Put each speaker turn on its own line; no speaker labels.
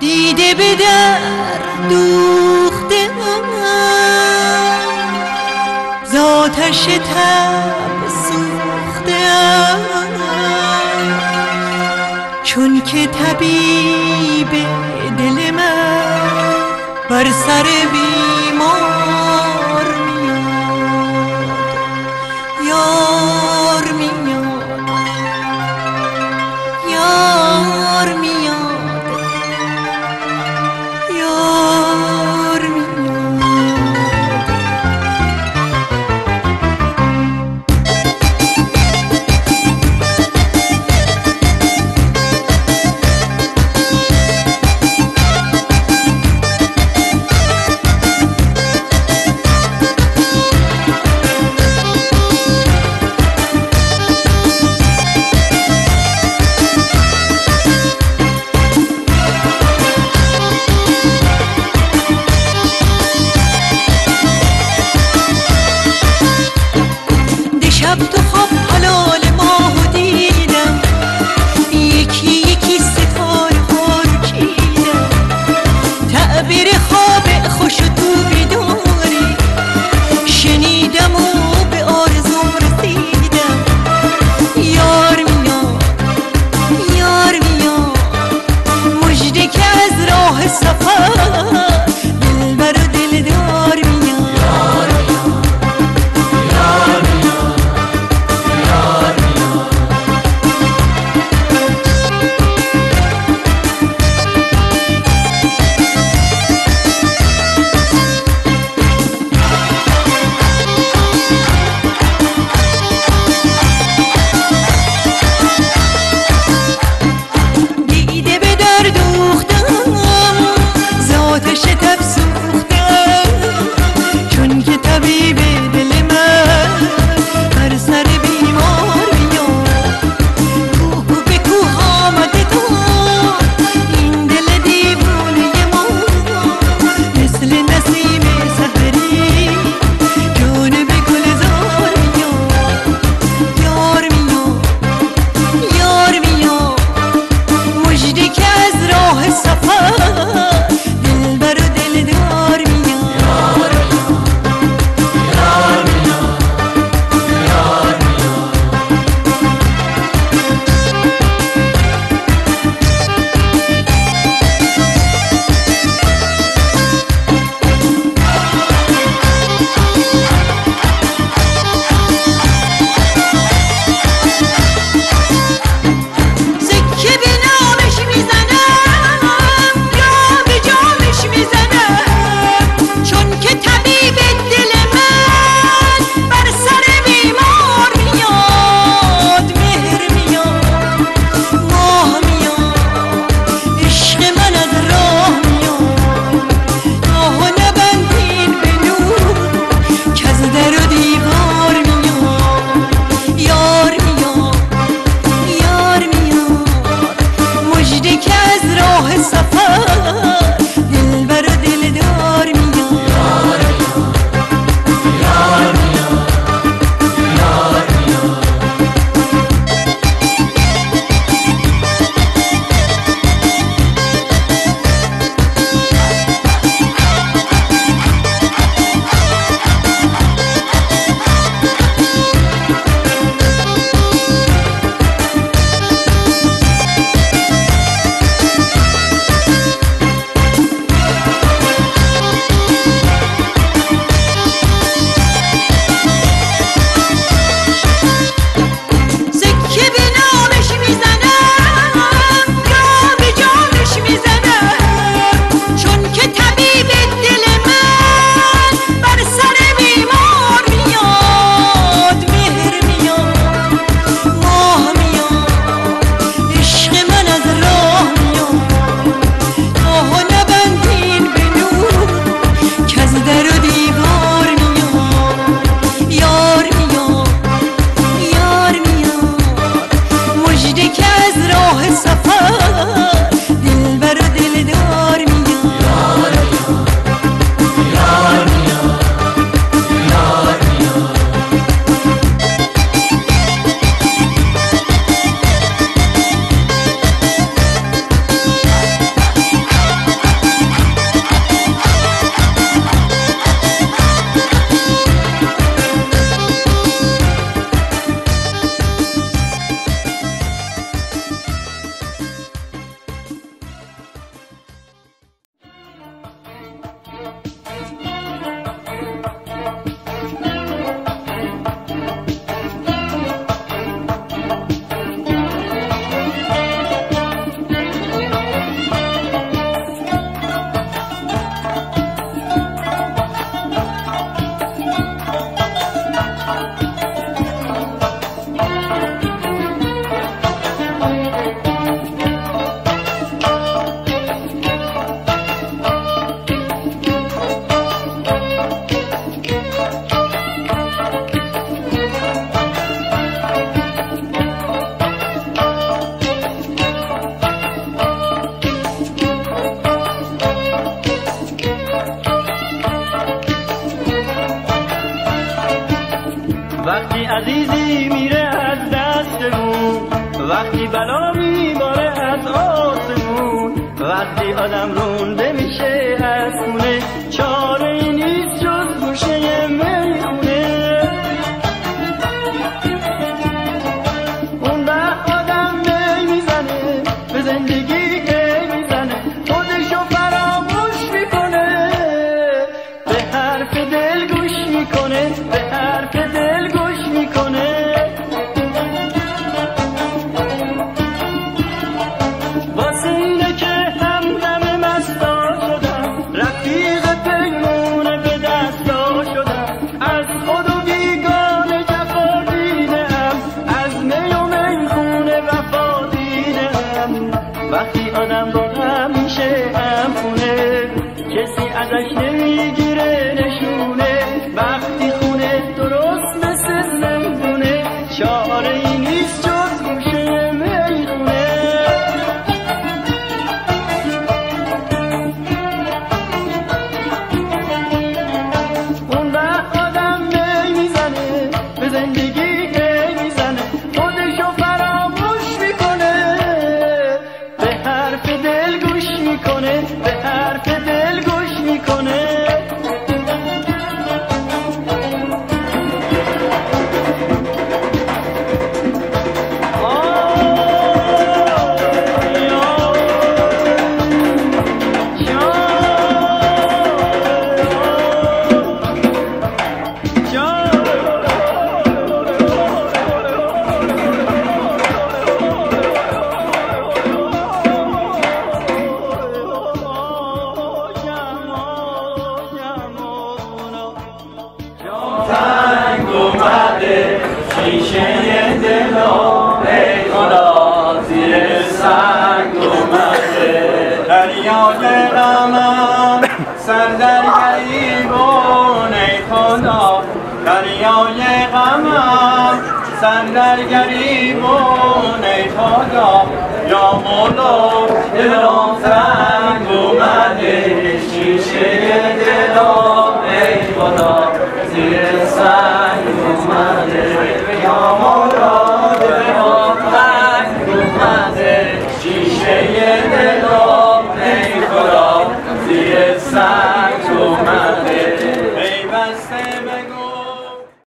به در دوخته زاتش تب سوخته چون که طبیب دل من بر سر بیمار عزیزی میره از دستمون.
وقتی بلا میباره از آسمون. وقتی آدم رونده میشه از خونه. چاره نیست جز گوشه می‌خونه. اون وقت آدم نمی‌زنه می‌زنه به زندگی که می‌زنه خودشو فراموش می‌کنه. به حرف دل گوش می‌کنه به حرف
سر در گریبون ای خدا دریای غمم سر در گریبون ای خدا. یا مولا دلم تنگ اومده شیشه دلم ای خدا.